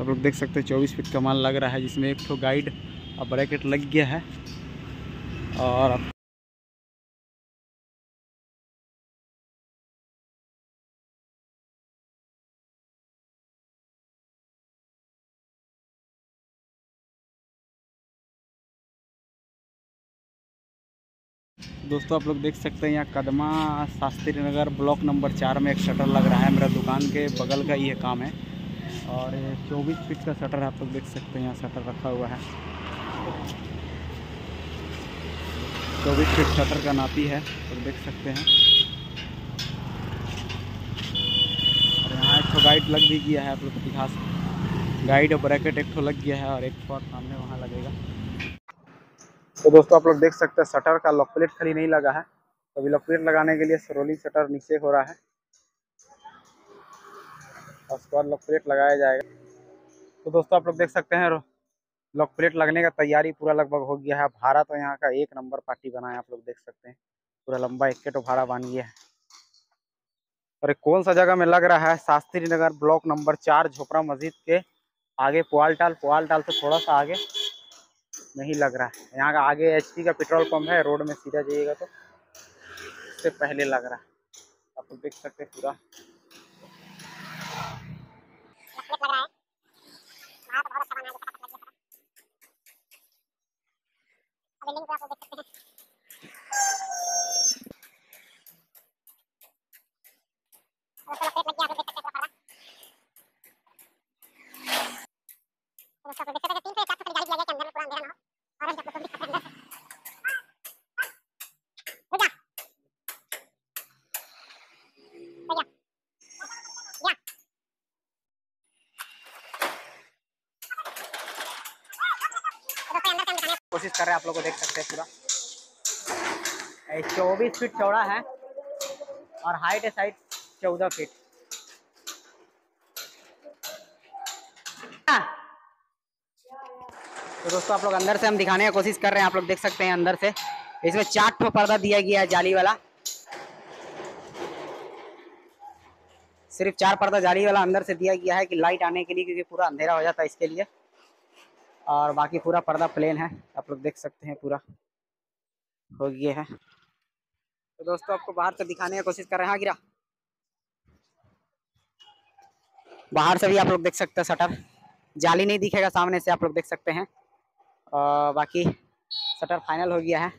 आप लोग देख सकते हैं, चौबीस फीट का माल लग रहा है, जिसमें एक ठो गाइड और ब्रैकेट लग गया है। और दोस्तों, आप लोग देख सकते हैं, यहाँ कदमा शास्त्री नगर ब्लॉक नंबर चार में एक शटर लग रहा है मेरा दुकान के बगल का, ये काम है। और ये चौबीस फीट का शटर आप लोग देख सकते हैं, यहाँ शटर रखा हुआ है। चौबीस फीट शटर का नापी है, आप देख सकते हैं। और यहाँ एक गाइड लग भी गया है, आप लोग दिखा गाइड और ब्रैकेट एक लग गया है और एक और सामने वहाँ लगेगा। तो दोस्तों, आप लोग देख सकते हैं, शटर का लॉक प्लेट खाली नहीं लगा है। तो अभी लॉक प्लेट लगाने के लिए रोलिंग शटर नीचे हो रहा है। उसके बाद लॉक प्लेट लगाया जाएगा। तो दोस्तों, आप लोग देख सकते हैं लॉक प्लेट लगने का तैयारी पूरा लगभग हो गया है। भाड़ा तो यहाँ का एक नंबर पार्टी बना है, आप लोग देख सकते हैं। पूरा लंबा एक तो भाड़ा बन गया है। और कौन सा जगह में लग रहा है? शास्त्री नगर ब्लॉक नंबर चार, झोपड़ा मस्जिद के आगे पुआलटाल पुआलटाल से थोड़ा सा आगे नहीं लग रहा है। यहाँ का आगे एचपी का पेट्रोल पंप है, रोड में सीधा जाइएगा तो उससे पहले लग रहा है। आप लोग देख सकते हैं पूरा कोशिश कर रहे हैं आप लोग को देख सकते हैं पूरा। चौबीस फीट चौड़ा है और हाइट है साइड चौदह फीट तो दोस्तों, आप लोग अंदर से हम दिखाने की कोशिश कर रहे हैं, आप लोग देख सकते हैं अंदर से। इसमें चार ठो पर्दा दिया गया है जाली वाला। सिर्फ़ चार पर्दा जाली वाला अंदर से दिया गया है कि लाइट आने के लिए, क्योंकि पूरा अंधेरा हो जाता है इसके लिए। और बाकी पूरा पर्दा प्लेन है। आप लोग देख सकते हैं पूरा। हो गया है। तो दोस्तों, आपको बाहर से दिखाने की कोशिश कर रहे हैं। हाँ गिरा। बाहर से भी आप लोग देख सकते हैं शटर। जाली नहीं दिखेगा सामने से, आप लोग देख सकते हैं। और बाकी शटर फाइनल हो गया है।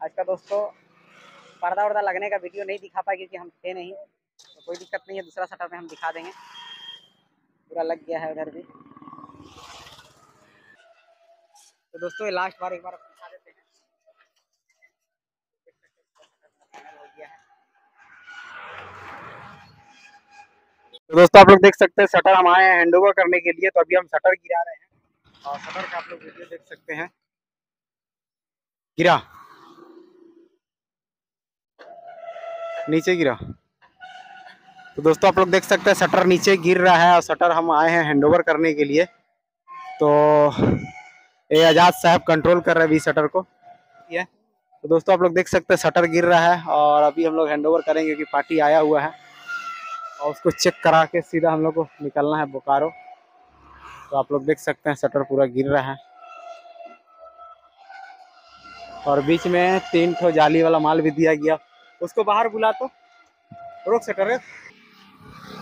आज का दोस्तों, पर्दा वर्दा लगने का वीडियो नहीं दिखा पाए क्योंकि हम थे नहीं। तो कोई दिक्कत नहीं है, दूसरा शटर में हम दिखा देंगे। पूरा लग गया है उधर भी। तो दोस्तों, ये लास्ट बार एक बार दिखा देते हैं। तो दोस्तों, आप लोग देख सकते हैं शटर हम आए हैं हैंड ओवर करने के लिए तो अभी हम शटर गिरा रहे हैं। और शटर का आप लोग वीडियो देख सकते हैं। गिरा। नीचे गिरा। तो दोस्तों, आप लोग देख सकते हैं, शटर नीचे गिर रहा है और शटर हम आए हैं हैंडओवर करने के लिए। तो ये आज़ाद साहब कंट्रोल कर रहे हैं अभी शटर को। ये तो दोस्तों, आप लोग देख सकते हैं, शटर गिर रहा है और अभी हम लोग हैंडओवर करेंगे कि पार्टी आया हुआ है। और उसको चेक करा के सीधा हम लोग को निकलना है बोकारो। तो आप लोग देख सकते हैं, शटर पूरा गिर रहा है। और बीच में तीन ठो जाली वाला माल भी दिया गया। उसको बाहर बुला तो। रोक शटर है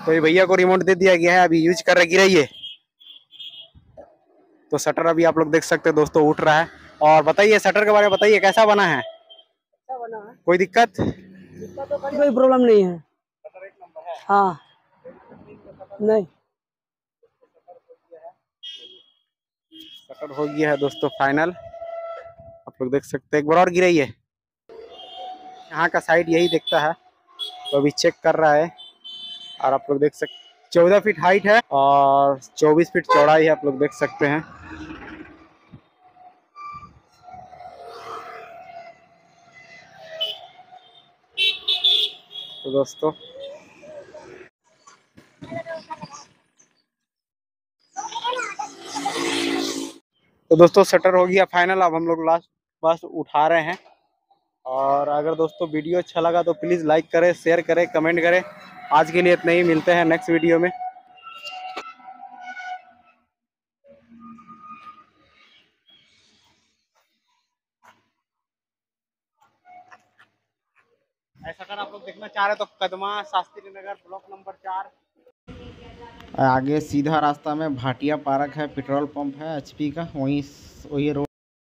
तो ये भैया को रिमोट दे दिया गया है अभी यूज़ कर रहे गिराइए तो शटर अभी आप लोग देख सकते हैं दोस्तों उठ रहा है। और बताइए शटर के बारे में बताइए कैसा बना है? अच्छा बना है। कोई दिक्कत? तो कोई प्रॉब्लम नहीं है। हाँ। नहीं। शटर हो गया है दोस्तों फाइनल आप लोग देख सकते हैं एक बार और गिराइए। यहाँ का साइड यही देखता है। तो अभी चेक कर रहा है। और आप लोग देख सकते चौदह फीट हाइट है और चौबीस फीट चौड़ाई है, आप लोग देख सकते हैं। तो दोस्तों तो दोस्तों शटर हो गया फाइनल अब हम लोग लास्ट बस उठा रहे हैं। और अगर दोस्तों वीडियो अच्छा लगा तो प्लीज़ लाइक करें शेयर करें कमेंट करें। आज के लिए इतना ही मिलते हैं नेक्स्ट वीडियो में। ऐसा अगर आप लोग देखना चाह रहे तो कदमा शास्त्री नगर ब्लॉक नंबर चार। आगे सीधा रास्ता में भाटिया पार्क है पेट्रोल पंप है एचपी का वहीं वही रोड